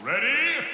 Ready?